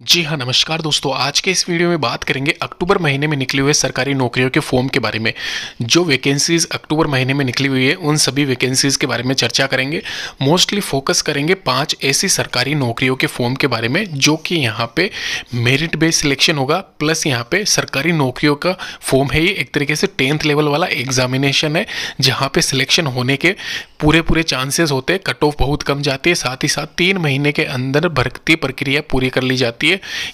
जी हाँ नमस्कार दोस्तों। आज के इस वीडियो में बात करेंगे अक्टूबर महीने में निकले हुए सरकारी नौकरियों के फॉर्म के बारे में। जो वैकेंसीज अक्टूबर महीने में निकली हुई है, उन सभी वैकेंसीज के बारे में चर्चा करेंगे। मोस्टली फोकस करेंगे पाँच ऐसी सरकारी नौकरियों के फॉर्म के बारे में, जो कि यहाँ पे मेरिट बेस्ड सिलेक्शन होगा प्लस यहाँ पे सरकारी नौकरियों का फॉर्म है ये। एक तरीके से टेंथ लेवल वाला एग्जामिनेशन है, जहाँ पर सिलेक्शन होने के पूरे पूरे चांसेस होते हैं। कट ऑफ़ बहुत कम जाती है, साथ ही साथ तीन महीने के अंदर भर्ती प्रक्रिया पूरी कर ली जाती है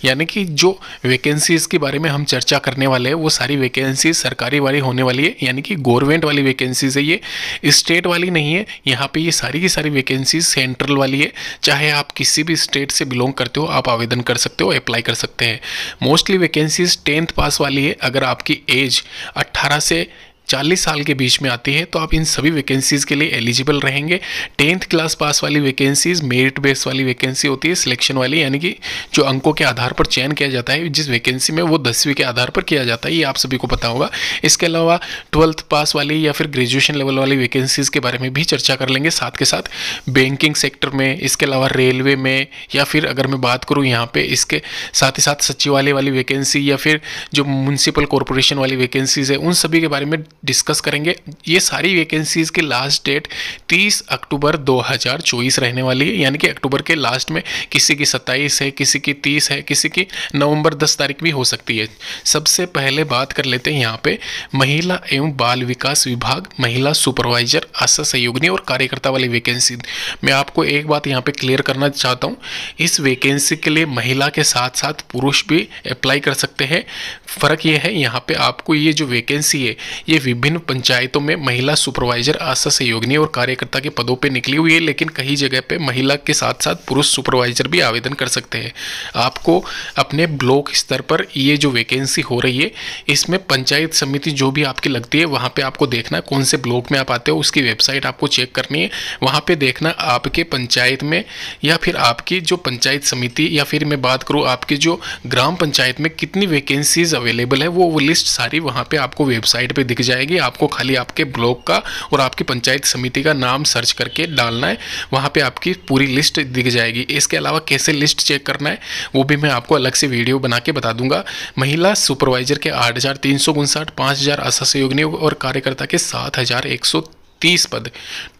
यानी कि जो वैकेंसीज के बारे में हम चर्चा करने वाले हैं, वो सारी वैकेंसीज सरकारी वाली होने वाली है। यानी कि गवर्नमेंट वाली वैकेंसीज है ये। स्टेट वाली नहीं है, यहाँ पे ये सारी की सारी वैकेंसीज सेंट्रल वाली है। चाहे आप किसी भी स्टेट से बिलोंग करते हो, आप आवेदन कर सकते हो अप्लाई कर सकते हैं। मोस्टली वैकेंसीज टेंथ पास वाली है। अगर आपकी एज अट्ठारह से चालीस साल के बीच में आती है तो आप इन सभी वैकेंसीज़ के लिए एलिजिबल रहेंगे। टेंथ क्लास पास वाली वैकेंसीज़ मेरिट बेस वाली वैकेंसी होती है सिलेक्शन वाली, यानी कि जो अंकों के आधार पर चयन किया जाता है, जिस वैकेंसी में वो दसवीं के आधार पर किया जाता है, ये आप सभी को पता होगा। इसके अलावा ट्वेल्थ पास वाली या फिर ग्रेजुएशन लेवल वाली वैकेंसीज़ के बारे में भी चर्चा कर लेंगे साथ के साथ। बैंकिंग सेक्टर में, इसके अलावा रेलवे में, या फिर अगर मैं बात करूँ यहाँ पर इसके साथ ही साथ सचिवालय वाली वैकेंसी या फिर जो म्यूनसिपल कॉरपोरेशन वाली वैकेंसीज़ है, उन सभी के बारे में डिस्कस करेंगे। ये सारी वैकेंसीज की लास्ट डेट 30 अक्टूबर 2024 रहने वाली है। यानी कि अक्टूबर के लास्ट में किसी की 27 है, किसी की 30 है, किसी की नवंबर 10 तारीख भी हो सकती है। सबसे पहले बात कर लेते हैं यहाँ पे महिला एवं बाल विकास विभाग, महिला सुपरवाइजर आशा सहयोगनी और कार्यकर्ता वाली वैकेंसी मैं आपको एक बात यहाँ पर क्लियर करना चाहता हूँ। इस वैकेंसी के लिए महिला के साथ साथ पुरुष भी अप्लाई कर सकते हैं। फ़र्क ये है यहाँ पर आपको ये जो वैकेंसी है, ये विभिन्न पंचायतों में महिला सुपरवाइजर, आशा सहयोगिनी और कार्यकर्ता के पदों पर निकली हुई है, लेकिन कई जगह पर महिला के साथ साथ पुरुष सुपरवाइजर भी आवेदन कर सकते हैं। आपको अपने ब्लॉक स्तर पर ये जो वैकेंसी हो रही है, इसमें पंचायत समिति जो भी आपकी लगती है, वहाँ पर आपको देखना कौन से ब्लॉक में आप आते हो, उसकी वेबसाइट आपको चेक करनी है। वहाँ पर देखना आपके पंचायत में या फिर आपकी जो पंचायत समिति, या फिर मैं बात करूँ आपकी जो ग्राम पंचायत में कितनी वैकेंसीज अवेलेबल है, वो वो लिस्ट सारी वहाँ पर आपको वेबसाइट पर दिख जाएगी। आपको खाली आपके ब्लॉक का और आपकी पंचायत समिति का नाम सर्च करके डालना है। वहाँ पे आपकी पूरी लिस्ट दिख जाएगी। इसके अलावा कैसे लिस्ट चेक करना है, वो भी मैं आपको अलग से वीडियो बना के बता दूँगा। महिला सुपरवाइजर के आठ हज़ार तीन सौ उनसाठ और कार्यकर्ता के सात हज़ार एक सौ तीस पद।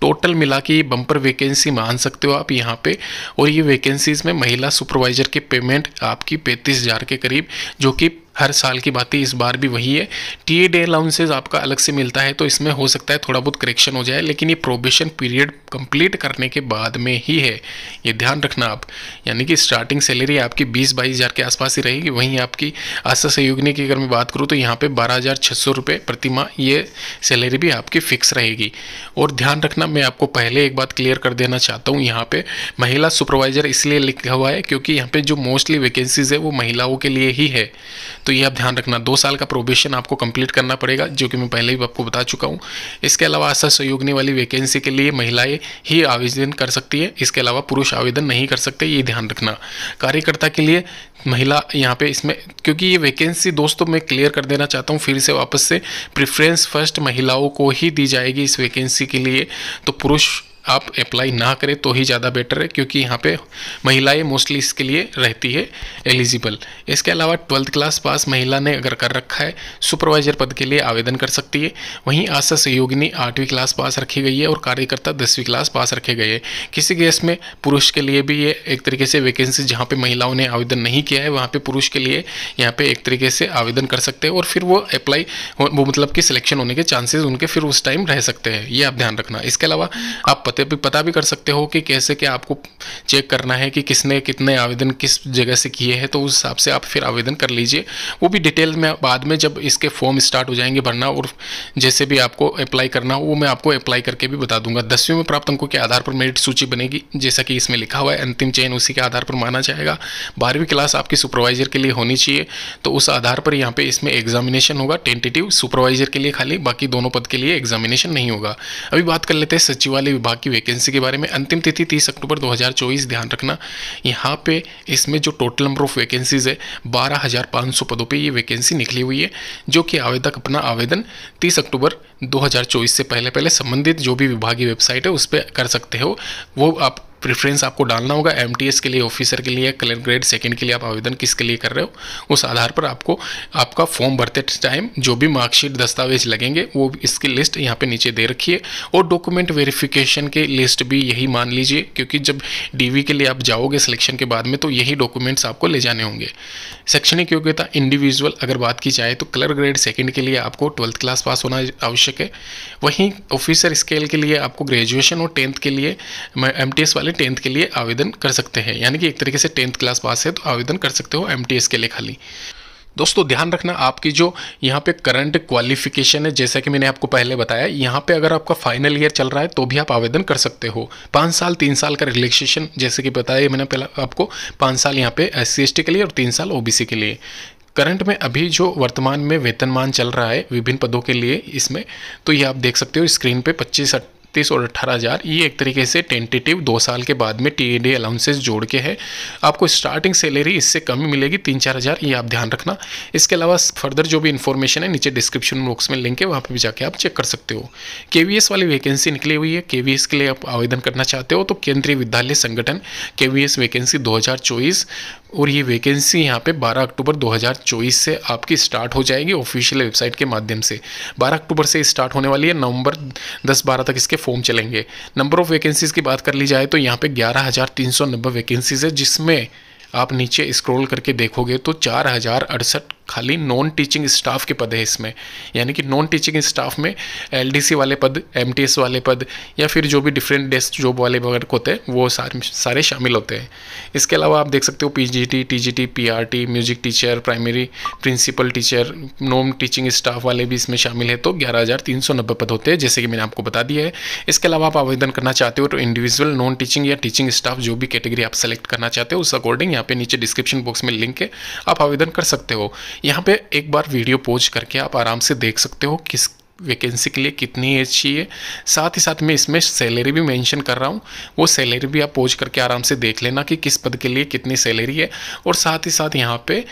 टोटल मिला के ये बम्पर वैकेंसी मान सकते हो आप यहाँ पे। और ये वैकेंसीज में महिला सुपरवाइजर के पेमेंट आपकी पैंतीस हज़ार के करीब, जो कि हर साल की बात इस बार भी वही है। टी ए डे अलाउंसेज आपका अलग से मिलता है तो इसमें हो सकता है थोड़ा बहुत करेक्शन हो जाए, लेकिन ये प्रोबेशन पीरियड कंप्लीट करने के बाद में ही है। ये ध्यान रखना आप। यानी कि स्टार्टिंग सैलरी आपकी बीस बाईस हज़ार के आसपास ही रहेगी, वहीं आपकी आशा सहयोगनी की अगर मैं बात करूँ तो यहाँ पर बारह हज़ार छः सौ रुपये प्रति माह ये सैलरी भी आपकी फ़िक्स रहेगी। और ध्यान रखना, मैं आपको पहले एक बात क्लियर कर देना चाहता हूँ, यहाँ पर महिला सुपरवाइज़र इसलिए लिखा हुआ है, क्योंकि यहाँ पर जो मोस्टली वैकेंसीज़ है, वो महिलाओं के लिए ही है। तो ये आप ध्यान रखना, दो साल का प्रोबेशन आपको कंप्लीट करना पड़ेगा, जो कि मैं पहले ही आपको बता चुका हूँ। इसके अलावा आशा सहयोगने वाली वैकेंसी के लिए महिलाएँ ही आवेदन कर सकती है, इसके अलावा पुरुष आवेदन नहीं कर सकते, ये ध्यान रखना। कार्यकर्ता के लिए महिला यहाँ पे इसमें, क्योंकि ये वैकेंसी दोस्तों मैं क्लियर कर देना चाहता हूँ, फिर से वापस से प्रेफरेंस फ़र्स्ट महिलाओं को ही दी जाएगी इस वैकेंसी के लिए। तो पुरुष आप अप्लाई ना करें तो ही ज़्यादा बेटर है, क्योंकि यहाँ पे महिलाएँ मोस्टली इसके लिए रहती है एलिजिबल इसके अलावा ट्वेल्थ क्लास पास महिला ने अगर कर रखा है सुपरवाइजर पद के लिए आवेदन कर सकती है। वहीं आशा सहयोगिनी आठवीं क्लास पास रखी गई है और कार्यकर्ता दसवीं क्लास पास रखे गए हैं। किसी केस में पुरुष के लिए भी ये एक तरीके से वैकेंसी जहाँ पर महिलाओं ने आवेदन नहीं किया है, वहाँ पर पुरुष के लिए यहाँ पर एक तरीके से आवेदन कर सकते हैं और फिर वो अप्लाई वो मतलब कि सिलेक्शन होने के चांसेज उनके फिर उस टाइम रह सकते हैं। ये आप ध्यान रखना। इसके अलावा आप पते भी पता भी कर सकते हो कि कैसे क्या आपको चेक करना है कि किसने कितने आवेदन किस जगह से किए हैं तो उस हिसाब से आप फिर आवेदन कर लीजिए। वो भी डिटेल में बाद में जब इसके फॉर्म स्टार्ट हो जाएँगे भरना और जैसे भी आपको अप्लाई करना हो, वो मैं आपको अप्लाई करके भी बता दूँगा। दसवीं में प्राप्त अंकों के आधार पर मेरिट सूची बनेगी, जैसा कि इसमें लिखा हुआ है, अंतिम चयन उसी के आधार पर माना जाएगा। बारहवीं क्लास आपकी सुपरवाइजर के लिए होनी चाहिए तो उस आधार पर यहाँ पे इसमें एग्जामिनेशन होगा टेंटेटिव सुपरवाइजर के लिए खाली, बाकी दोनों पद के लिए एग्जामिनेशन नहीं होगा। अभी बात कर लेते हैं सचिवालय विभाग की वैकेंसी के बारे में अंतिम तिथि तीस अक्टूबर 2024 ध्यान रखना। यहाँ पे इसमें जो टोटल नंबर ऑफ़ वैकेंसीज है, बारह हज़ार पाँच सौ पदों पे ये वैकेंसी निकली हुई है, जो कि आवेदक अपना आवेदन 30 अक्टूबर 2024 से पहले पहले संबंधित जो भी विभागीय वेबसाइट है, उस पर कर सकते हो। वो आप प्रेफरेंस आपको डालना होगा। एमटीएस के लिए ऑफिसर के लिए कलर ग्रेड सेकेंड के लिए आप आवेदन किसके लिए कर रहे हो, उस आधार पर आपको, आपका फॉर्म भरते टाइम जो भी मार्कशीट दस्तावेज़ लगेंगे, वो इसकी लिस्ट यहाँ पे नीचे दे रखी है। और डॉक्यूमेंट वेरिफिकेशन के लिस्ट भी यही मान लीजिए, क्योंकि जब डीवी के लिए आप जाओगे सिलेक्शन के बाद में तो यही डॉक्यूमेंट्स आपको ले जाने होंगे। शैक्षणिक योग्यता इंडिविजुअल अगर बात की जाए तो कलर ग्रेड सेकेंड के लिए आपको ट्वेल्थ क्लास पास होना आवश्यक है। वहीं ऑफिसर स्केल के लिए आपको ग्रेजुएशन और टेंथ के लिए एम वाले टेंथ के लिए आवेदन कर सकते हैं। यानी कि एक तरीके से टेंथ क्लास पास है तो आवेदन कर सकते हो एमटीएस के लिए खाली। दोस्तों, ध्यान रखना, आपकी जो यहाँ पे करंट क्वालिफिकेशन है, जैसा कि मैंने आपको पहले बताया, यहाँ पे अगर आपका फाइनल ईयर चल रहा है तो भी आप आवेदन कर सकते हो। पाँच साल, तीन साल का रिलैक्सेशन जैसे कि बताया मैंने पहले आपको, पाँच साल यहाँ पे एस सी के लिए और तीन साल ओ के लिए। करंट में अभी जो वर्तमान में वेतनमान चल रहा है, विभिन्न पदों के लिए इसमें तो ये आप देख सकते हो स्क्रीन पे पच्चीस इकतीस और अट्ठारह हज़ार, ये एक तरीके से टेंटेटिव दो साल के बाद में टी डी अलाउंसेस जोड़ के है। आपको स्टार्टिंग सैलरी इससे कम ही मिलेगी तीन चार हज़ार, ये आप ध्यान रखना। इसके अलावा फर्दर जो भी इन्फॉर्मेशन है, नीचे डिस्क्रिप्शन बॉक्स में लिंक है, वहाँ पर भी जाके आप चेक कर सकते हो। के वी एस वाली वैकेंसी निकली हुई है। के वी एस के लिए आप आवेदन करना चाहते हो तो केंद्रीय विद्यालय संगठन के वी एस वैकेंसी दो हज़ार चौबीस, और ये वैकेंसी यहाँ पे 12 अक्टूबर 2024 से आपकी स्टार्ट हो जाएगी ऑफिशियल वेबसाइट के माध्यम से। 12 अक्टूबर से स्टार्ट होने वाली है, नवंबर 10-12 तक इसके फॉर्म चलेंगे। नंबर ऑफ़ वैकेंसीज़ की बात कर ली जाए तो यहाँ पे ग्यारह हज़ार तीन सौ नब्बे वैकेंसीज़ है, जिसमें आप नीचे स्क्रॉल करके देखोगे तो चार हज़ार अड़सठ खाली नॉन टीचिंग स्टाफ के पद है इसमें। यानी कि नॉन टीचिंग स्टाफ में एलडीसी वाले पद एमटीएस वाले पद, या फिर जो भी डिफरेंट डेस्क जॉब वाले वगैरह होते हैं, वो सारे सारे शामिल होते हैं। इसके अलावा आप देख सकते हो PGT TGT PRT music teacher primary principal teacher non teaching staff वाले भी इसमें शामिल है। तो ग्यारह पद होते हैं, जैसे कि मैंने आपको बता दिया है। इसके अलावा आप आवेदन करना चाहते हो तो इंडिविजुअल नॉन टीचिंग या टीचिंग स्टाफ जो भी कैटेगरी आप सेलेक्ट करना चाहते हो, उस अकॉर्डिंग यहाँ पे नीचे डिस्क्रिप्शन बॉक्स में लिंक है, आप आवेदन कर सकते हो। यहाँ पे एक बार वीडियो पोज करके आप आराम से देख सकते हो किस वैकेंसी के लिए कितनी एज चाहिए। साथ ही साथ मैं इसमें सैलरी भी मेंशन कर रहा हूँ। वो सैलरी भी आप पोज करके आराम से देख लेना कि किस पद के लिए कितनी सैलरी है। और साथ ही साथ यहाँ पे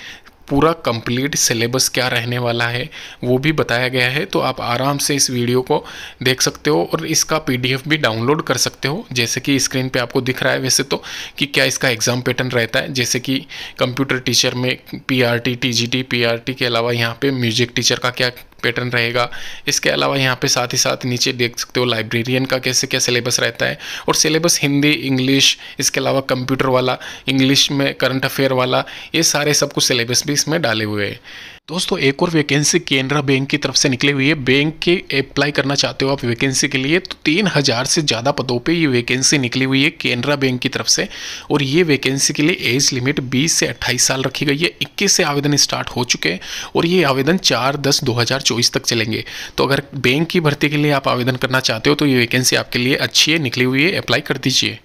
पूरा कंप्लीट सिलेबस क्या रहने वाला है, वो भी बताया गया है तो आप आराम से इस वीडियो को देख सकते हो और इसका पीडीएफ भी डाउनलोड कर सकते हो। जैसे कि स्क्रीन पे आपको दिख रहा है वैसे तो कि क्या इसका एग्ज़ाम पैटर्न रहता है। जैसे कि कंप्यूटर टीचर में P R T T G T P R T के अलावा यहाँ पे म्यूज़िक टीचर का क्या पैटर्न रहेगा। इसके अलावा यहाँ पे साथ ही साथ नीचे देख सकते हो लाइब्रेरियन का कैसे क्या सिलेबस रहता है और सिलेबस हिंदी इंग्लिश इसके अलावा कंप्यूटर वाला इंग्लिश में करंट अफेयर वाला, ये सारे सब कुछ सिलेबस भी इसमें डाले हुए हैं। दोस्तों, एक और वैकेंसी केनरा बैंक की तरफ़ से निकली हुई है। बैंक के अप्लाई करना चाहते हो आप वैकेंसी के लिए तो तीन हज़ार से ज़्यादा पदों पे ये वैकेंसी निकली हुई है केनरा बैंक की तरफ़ से। और ये वैकेंसी के लिए एज लिमिट 20 से 28 साल रखी गई है। 21 से आवेदन स्टार्ट हो चुके हैं और ये आवेदन चार दस दो तक चलेंगे। तो अगर बैंक की भर्ती के लिए आप आवेदन करना चाहते हो तो ये वैकेंसी आपके लिए अच्छी है, निकली हुई है अप्लाई कर दीजिए।